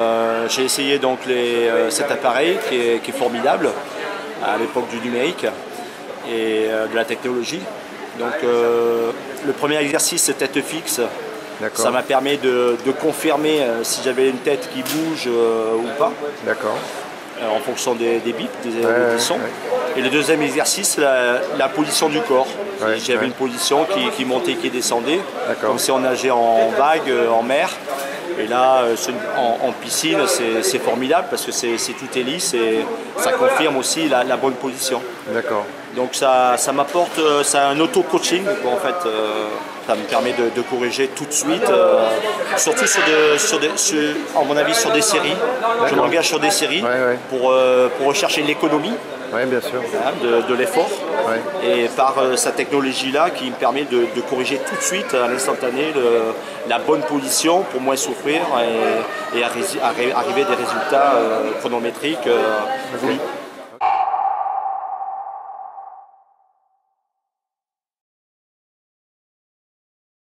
Euh, j'ai essayé donc les, euh, cet appareil qui est, qui est formidable à l'époque du numérique et euh, de la technologie. Donc le premier exercice tête fixe, ça m'a permis de, de confirmer si j'avais une tête qui bouge ou pas. D'accord. En fonction des, des bips, des, des sons. Et le deuxième exercice, la, la position du corps. J'avais une position qui, qui, montait, qui descendait, comme si on nageait en vague, en mer. Et là, euh, en, piscine, c'est formidable parce que c'est tout est lisse et ça confirme aussi la, bonne position. D'accord. Donc ça, ça m'apporte, euh, c'est un auto-coaching en fait. Euh, ça me permet de, corriger tout de suite, surtout sur, en mon avis sur des séries. Je m'engage sur des séries Pour, pour rechercher l'économie. bien sûr. Hein, de, l'effort. Et par cette technologie-là qui me permet de, corriger tout de suite à l'instantané la bonne position pour moins souffrir et, arriver à des résultats chronométriques voulus.